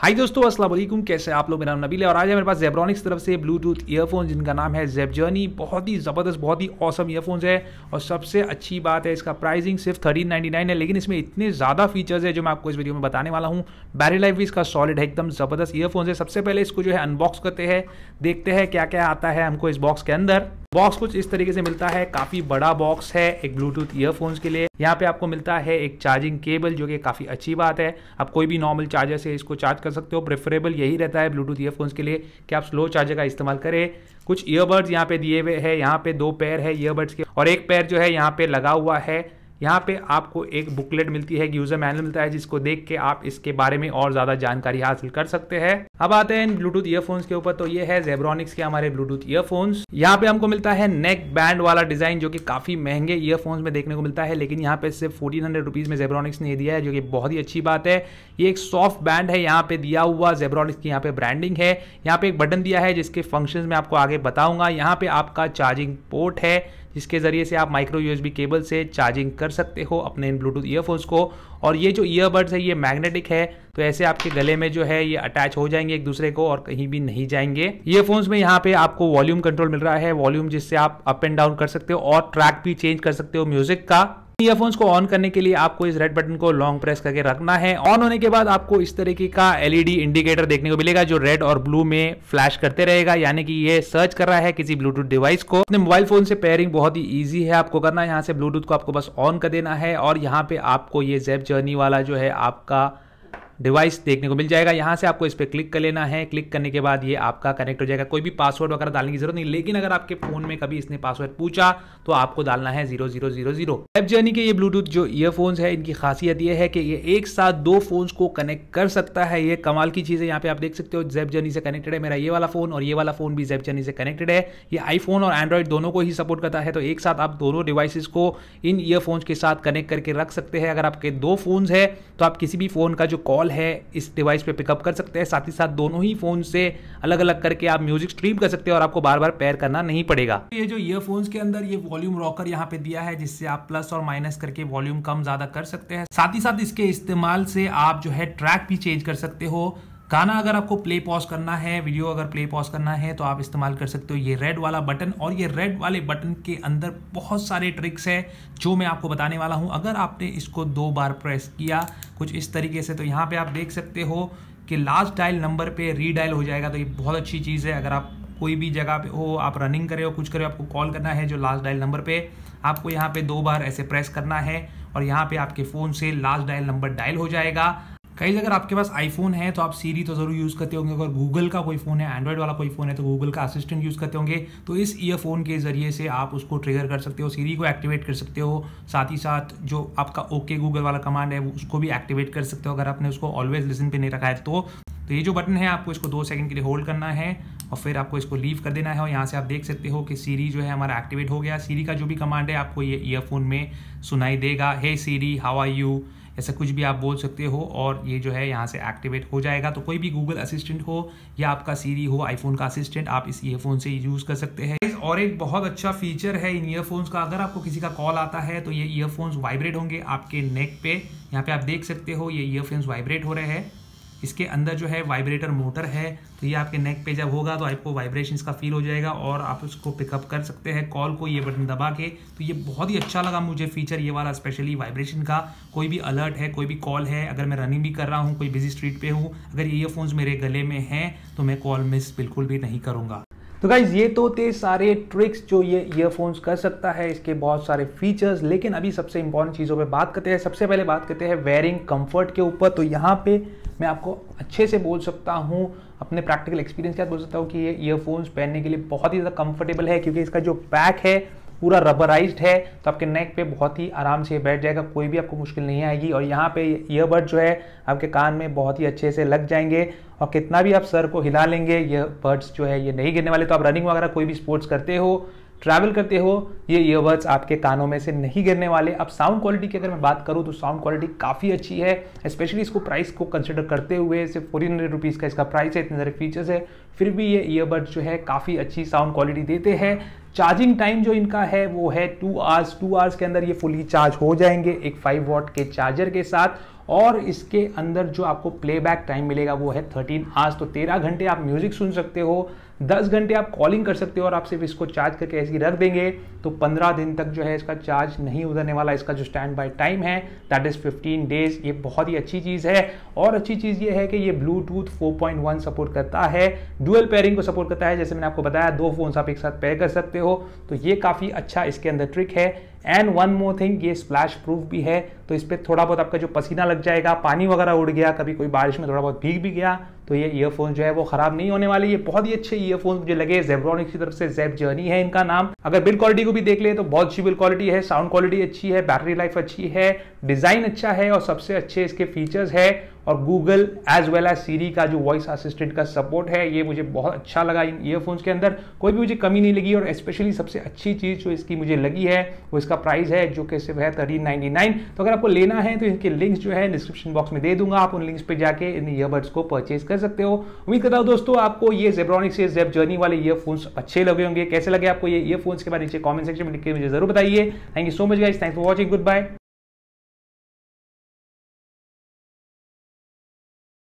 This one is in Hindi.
हाय दोस्तों, अस्सलाम वालेकुम। कैसे आप लोग? मेरा नाम नबील है और आज है मेरे पास जेब्रॉनिक्स तरफ़ से ब्लूटूथ ईयरफोन जिनका नाम है जेब जर्नी बहुत ही ज़बरदस्त, बहुत ही औसम ईयरफोन्स है और सबसे अच्छी बात है, इसका प्राइसिंग सिर्फ़ थर्टीन नाइन्टी नाइन है, लेकिन इसमें इतने ज़्यादा फीचर्स है जो मैं आपको इस वीडियो में बताने वाला हूँ। बैटरी लाइफ भी इसका सॉलिड है, एकदम ज़बरदस्त ईयरफोन्स है। सबसे पहले इसको जो है अनबॉक्स करते हैं, देखते हैं क्या क्या आता है हमको इस बॉक्स के अंदर। बॉक्स कुछ इस तरीके से मिलता है, काफ़ी बड़ा बॉक्स है एक ब्लूटूथ ईयरफोन्स के लिए। यहाँ पे आपको मिलता है एक चार्जिंग केबल जो कि काफ़ी अच्छी बात है। आप कोई भी नॉर्मल चार्जर से इसको चार्ज कर सकते हो। प्रेफरेबल यही रहता है ब्लूटूथ ईयरफोन्स के लिए कि आप स्लो चार्जर का इस्तेमाल करें। कुछ ईयरबड्स यहाँ पे दिए हुए हैं। यहाँ पे दो पैर है ईयरबड्स के। और एक पैर जो है यहाँ पे लगा हुआ है। यहाँ पे आपको एक बुकलेट मिलती है यूज़र मैनुअल मिलता है, जिसको देख के आप इसके बारे में और ज़्यादा जानकारी हासिल कर सकते हैं। अब आते हैं ब्लूटूथ ईयरफोन्स के ऊपर तो ये है जेब्रॉनिक्स के हमारे ब्लूटूथ ईयरफोन्स यहाँ पे हमको मिलता है नेक बैंड वाला डिज़ाइन जो कि काफ़ी महँगे ईयरफोन्स में देखने को मिलता है, लेकिन यहाँ पे सिर्फ़ फोर्टीन हंड्रेड रुपीज़ में जेब्रॉनिक्स ने दिया है, जो कि बहुत ही अच्छी बात है। ये एक सॉफ्ट बैंड है, यहाँ पे दिया हुआ जेब्रॉनिक्स की यहाँ पे ब्रांडिंग है। यहाँ पे एक बटन दिया है, जिसके फ़ंक्शन में आपको आगे बताऊँगा। यहाँ पे आपका चार्जिंग पोर्ट है। जिसके ज़रिए से आप माइक्रो यूएसबी केबल से चार्जिंग कर सकते हो अपने इन ब्लूटूथ ईयरफोन्स को। और ये जो ईयरबड्स है, ये मैग्नेटिक है तो ऐसे आपके गले में जो है, ये अटैच हो जाएँगे एक दूसरे को और कहीं भी नहीं जाएँगे। ईयरफोन्स में यहाँ पे आपको वॉल्यूम कंट्रोल मिल रहा है। वॉल्यूम जिससे आप अप एंड डाउन कर सकते हो और ट्रैक भी चेंज कर सकते हो म्यूज़िक का। ईयरफोन्स को ऑन करने के लिए आपको इस रेड बटन को लॉन्ग प्रेस करके रखना है। ऑन होने के बाद आपको इस तरीके का एलईडी इंडिकेटर देखने को मिलेगा, जो रेड और ब्लू में फ्लैश करते रहेगा। यानी कि ये सर्च कर रहा है किसी ब्लूटूथ डिवाइस को। अपने मोबाइल फ़ोन से पेयरिंग बहुत ही ईजी है आपको करना। यहाँ से ब्लूटूथ को आपको बस ऑन कर देना है और यहाँ पे आपको ये जेब जर्नी वाला जो है आपका डिवाइस देखने को मिल जाएगा। यहाँ से आपको इस पर क्लिक कर लेना है। क्लिक करने के बाद ये आपका कनेक्ट हो जाएगा। कोई भी पासवर्ड वगैरह डालने की ज़रूरत नहीं। लेकिन अगर आपके फ़ोन में कभी इसने पासवर्ड पूछा तो आपको डालना है zero zero zero zero. Web journey के ये ब्लूटूथ जो ईयरफोन्स है, इनकी खासियत ये है कि ये एक साथ दो फोन्स को कनेक्ट कर सकता है। ये कमाल की चीज़ है। यहाँ पे आप देख सकते हो जेब जर्नी से कनेक्टेड है। मेरा ये वाला फ़ोन और ये वाला फ़ोन भी जेब जर्नी से कनेक्टेड है। ये आईफोन और एंड्रॉइड दोनों को ही सपोर्ट करता है। तो एक साथ आप दोनों डिवाइसेस को इन ईयरफोन्स के साथ कनेक्ट करके रख सकते हैं। अगर आपके दो फोन्स है तो आप किसी भी फ़ोन का जो कॉल है, इस डिवाइस पे पिकअप कर सकते हैं। साथ ही साथ दोनों ही फ़ोन से अलग अलग करके आप म्यूज़िक स्ट्रीम कर सकते हैं और आपको बार बार पेयर करना नहीं पड़ेगा। ये जो ईयरफोन्स के अंदर ये वॉल्यूम रॉकर यहाँ पे दिया है, जिससे आप प्लस और माइनस करके वॉल्यूम कम ज़्यादा कर सकते हैं। साथ ही साथ इसके इस्तेमाल से आप जो है ट्रैक भी चेंज कर सकते हो। गाना अगर आपको प्ले पॉज करना है वीडियो अगर प्ले पॉज करना है तो आप इस्तेमाल कर सकते हो ये रेड वाला बटन और ये रेड वाले बटन के अंदर बहुत सारे ट्रिक्स है जो मैं आपको बताने वाला हूँ। अगर आपने इसको दो बार प्रेस किया कुछ इस तरीके से तो यहाँ पे आप देख सकते हो कि लास्ट डायल नंबर पे रीडायल हो जाएगा। तो ये बहुत अच्छी चीज़ है। अगर आप कोई भी जगह पे हो, आप रनिंग करे हो, कुछ करे आपको कॉल करना है जो लास्ट डायल नंबर पे, आपको यहाँ पे दो बार ऐसे प्रेस करना है और यहाँ पे आपके फ़ोन से लास्ट डायल नंबर डायल हो जाएगा। कई अगर आपके पास आईफोन है तो आप सीरी तो ज़रूर यूज़ करते होंगे। अगर गूगल का कोई फ़ोन है एंड्रॉइड वाला कोई फ़ोन है तो गूगल का असिस्टेंट यूज़ करते होंगे। तो इस ईयरफोन के ज़रिए से आप उसको ट्रिगर कर सकते हो सीरी को एक्टिवेट कर सकते हो। साथ ही साथ जो आपका ओके गूगल वाला कमांड है उसको भी एक्टिवेट कर सकते हो, अगर आपने उसको ऑलवेज लिसन पे नहीं रखा है तो। तो ये जो बटन है, आपको इसको दो सेकंड के लिए होल्ड करना है और फिर आपको इसको लीव कर देना है। और यहाँ से आप देख सकते हो कि सीरी जो है हमारा एक्टिवेट हो गया। सीरी का जो भी कमांड है, आपको ये ईयरफोन में सुनाई देगा। Hey Siri how are you ऐसा कुछ भी आप बोल सकते हो और ये जो है यहाँ से एक्टिवेट हो जाएगा। तो कोई भी गूगल असिस्टेंट हो या आपका सीरी हो आईफोन का असिस्टेंट आप इस ईयरफोन से यूज़ कर सकते हैं। और एक बहुत अच्छा फीचर है इन ईयरफोन्स का। अगर आपको किसी का कॉल आता है तो ये ईयरफोन्स वाइब्रेट होंगे आपके नेक पे। यहाँ पे आप देख सकते हो ये ईयरफोन्स वाइब्रेट हो रहे हैं। इसके अंदर जो है वाइब्रेटर मोटर है तो ये आपके नेक पे जब होगा तो आपको वाइब्रेशन का फील हो जाएगा और आप उसको पिकअप कर सकते हैं कॉल को, ये बटन दबा के। तो ये बहुत ही अच्छा लगा मुझे फीचर ये वाला स्पेशली वाइब्रेशन का। कोई भी अलर्ट है, कोई भी कॉल है, अगर मैं रनिंग भी कर रहा हूँ, कोई बिज़ी स्ट्रीट पे हूँ, अगर ईयरफोन्स मेरे गले में हैं तो मैं कॉल मिस बिल्कुल भी नहीं करूँगा। तो गाइज़ ये तो थे सारे ट्रिक्स जो ये ईयरफोन्स कर सकता है, इसके बहुत सारे फीचर्स लेकिन अभी सबसे इंपॉर्टेंट चीज़ों पे बात करते हैं। सबसे पहले बात करते हैं वेयरिंग कंफर्ट के ऊपर। तो यहाँ पे मैं आपको अच्छे से बोल सकता हूँ, अपने प्रैक्टिकल एक्सपीरियंस के साथ बोल सकता हूँ कि ये ईयरफोन्स पहनने के लिए बहुत ही ज़्यादा कंफर्टेबल है, क्योंकि इसका जो पैक है पूरा रबराइज्ड है तो आपके नेक पे बहुत ही आराम से बैठ जाएगा, कोई भी आपको मुश्किल नहीं आएगी। और यहाँ पे ईयरबड जो है, आपके कान में बहुत ही अच्छे से लग जाएँगे और कितना भी आप सर को हिला लेंगे, ये बर्ड्स जो है, ये नहीं गिरने वाले। तो आप रनिंग वगैरह कोई भी स्पोर्ट्स करते हो ट्रैवल करते हो, ये ईयरबड्स आपके कानों में से नहीं गिरने वाले। अब साउंड क्वालिटी की अगर मैं बात करूँ तो साउंड क्वालिटी काफ़ी अच्छी है स्पेशली इसको प्राइस को कंसिडर करते हुए, सिर्फ़ फोर्टीन हंड्रेड रुपीज़ का इसका प्राइस है, इतने सारे फीचर्स है। फिर भी ये ईयरबड्स जो है, काफ़ी अच्छी साउंड क्वालिटी देते हैं। चार्जिंग टाइम जो इनका है, वो है टू आवर्स टू आवर्स के अंदर ये फुली चार्ज हो जाएँगे, एक फाइव वॉट के चार्जर के साथ। और इसके अंदर जो आपको प्लेबैक टाइम मिलेगा, वो है थर्टीन आवर्स तो तेरह घंटे आप म्यूज़िक सुन सकते हो दस घंटे आप कॉलिंग कर सकते हो और आप सिर्फ़ इसको चार्ज करके ऐसे ही रख देंगे तो पंद्रह दिन तक जो है इसका चार्ज नहीं उतरने वाला, इसका जो स्टैंड बाय टाइम है दैट इज़ फिफ्टीन डेज़ ये बहुत ही अच्छी चीज़ है। और अच्छी चीज़ ये है कि ये ब्लूटूथ 4.1 सपोर्ट करता है डुअल पेयरिंग को सपोर्ट करता है, जैसे मैंने आपको बताया, दो फ़ोन आप एक साथ पेयर कर सकते हो तो ये काफ़ी अच्छा इसके अंदर ट्रिक है। एंड वन मोर थिंग ये स्प्लैश प्रूफ भी है तो इस पर थोड़ा बहुत आपका जो पसीना लग जाएगा, पानी वगैरह उड़ गया, कभी कोई बारिश में थोड़ा बहुत भीग भी गया तो ये ईयरफोन जो है वो खराब नहीं होने वाले, ये बहुत ही अच्छे ईयरफोन मुझे लगे। जेब्रॉनिक्स की तरफ़ से जेब जर्नी है इनका नाम। अगर बिल्ड क्वालिटी को भी देख ले तो बहुत अच्छी बिल्ड क्वालिटी है साउंड क्वालिटी अच्छी है बैटरी लाइफ अच्छी है डिज़ाइन अच्छा है और सबसे अच्छे इसके फीचर्स है। और Google as well as Siri का जो वॉइस असिस्टेंट का सपोर्ट है, ये मुझे बहुत अच्छा लगा इन ईयरफोन्स के अंदर। कोई भी मुझे कमी नहीं लगी और स्पेशली सबसे अच्छी चीज़ जो इसकी मुझे लगी है, वो इसका प्राइस है जो कि सिर्फ़ है थर्टीन नाइनटी नाइन तो अगर आपको लेना है तो इनके लिंक्स जो है डिस्क्रिप्शन बॉक्स में दे दूँगा। आप उन लिंक्स पर जाके इन ईयरबड्स को परचेज कर सकते हो। उम्मीद करता हूँ दोस्तों, आपको ये जेब्रॉनिक से जेब जर्नी वाले ईयरफोन्स अच्छे लगे होंगे। कैसे लगे आपको ये ईयरफोन्स के बाद नीचे कॉमेंट सेक्शन में लिख के मुझे ज़रूर बताइए। Thank you so much guys thanks for watching good bye